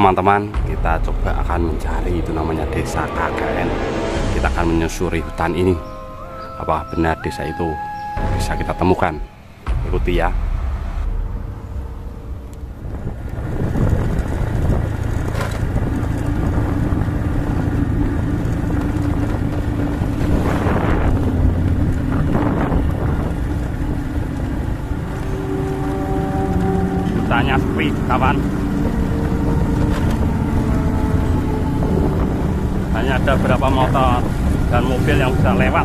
Teman-teman, kita coba akan mencari itu namanya desa KKN. Kita akan menyusuri hutan ini. Apakah benar desa itu bisa kita temukan? Ikuti ya. Hutannya sepi, kawan. Ada berapa motor dan mobil yang bisa lewat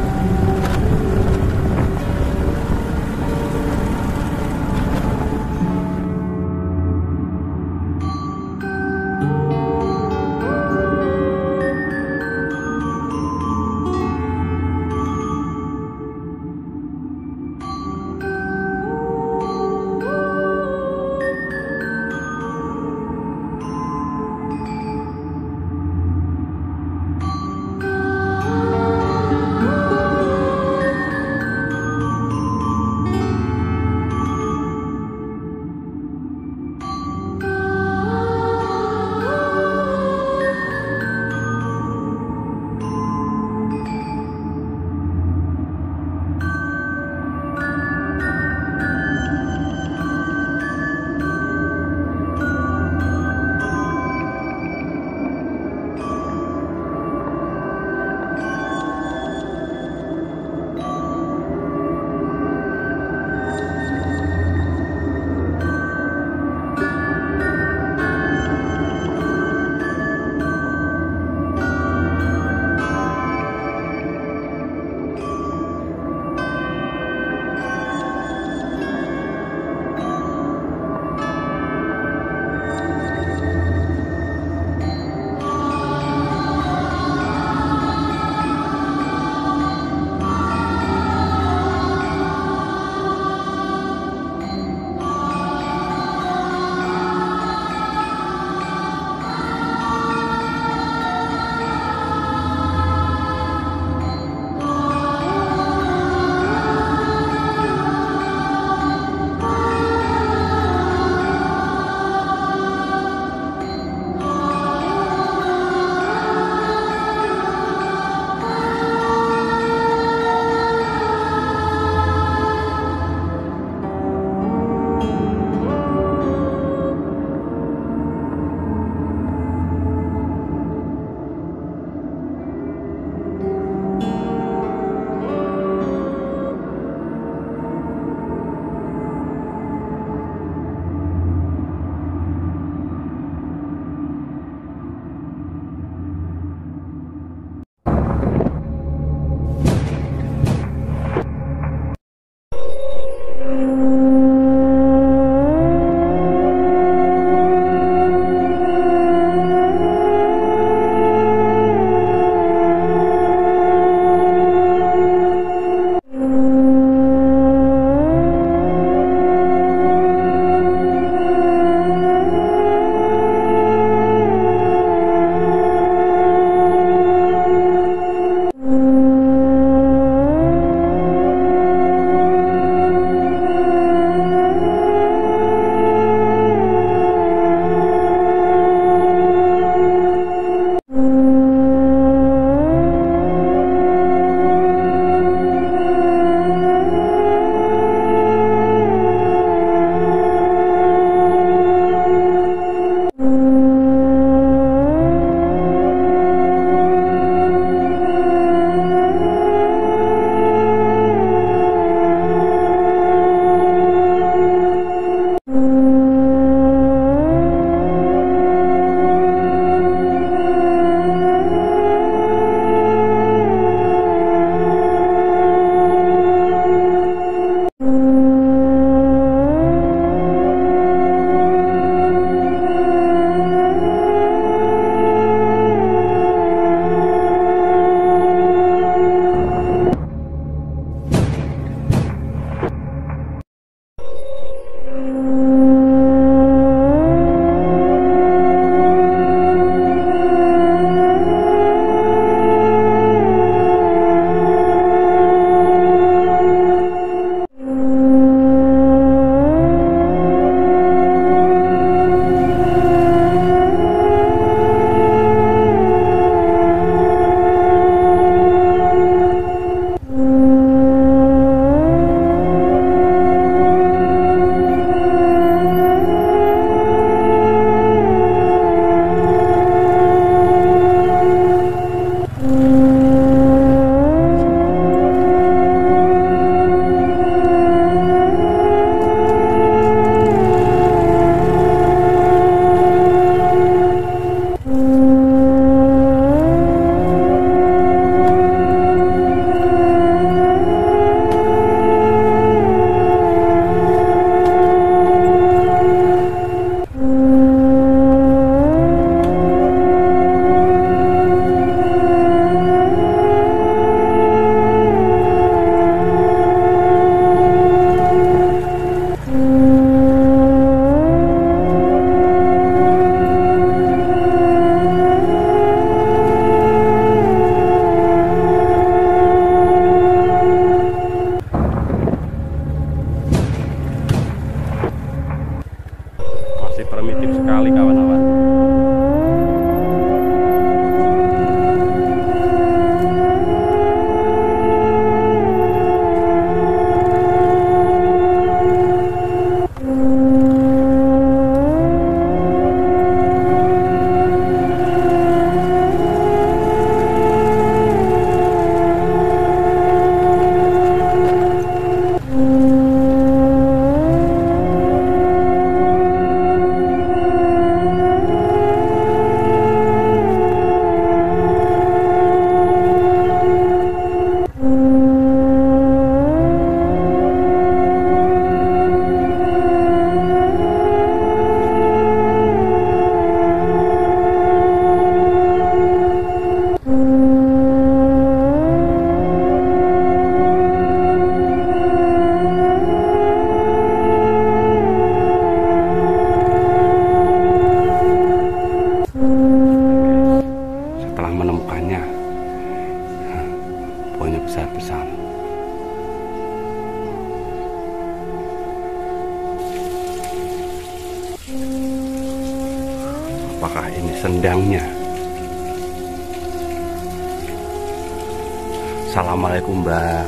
Assalamualaikum Mbak.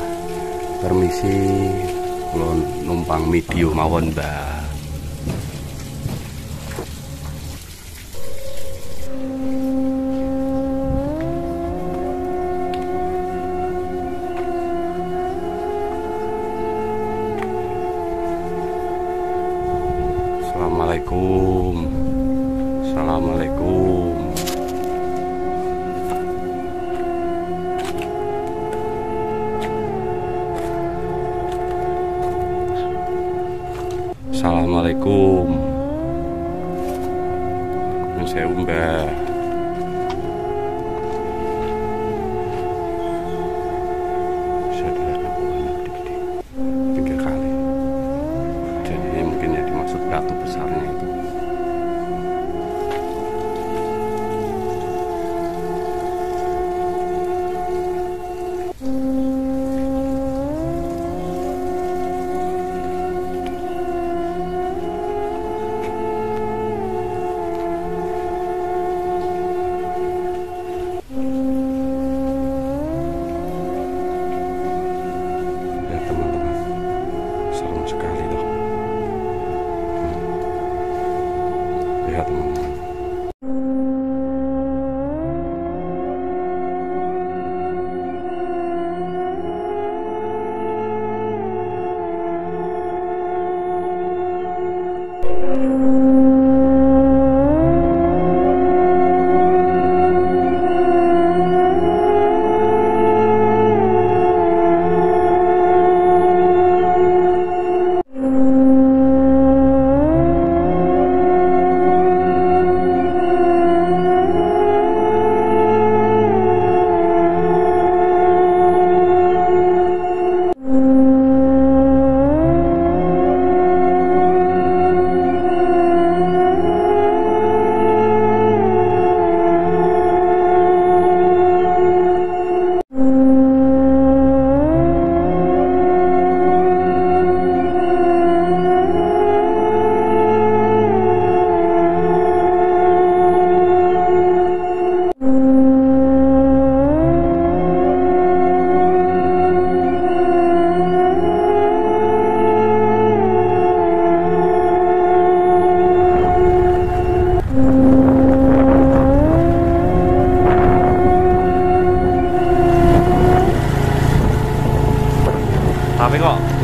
Permisi, kalau numpang video mawon Mbak. Assalamualaikum. Saya Umbah.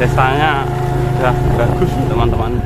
desanya ya bagus teman-teman.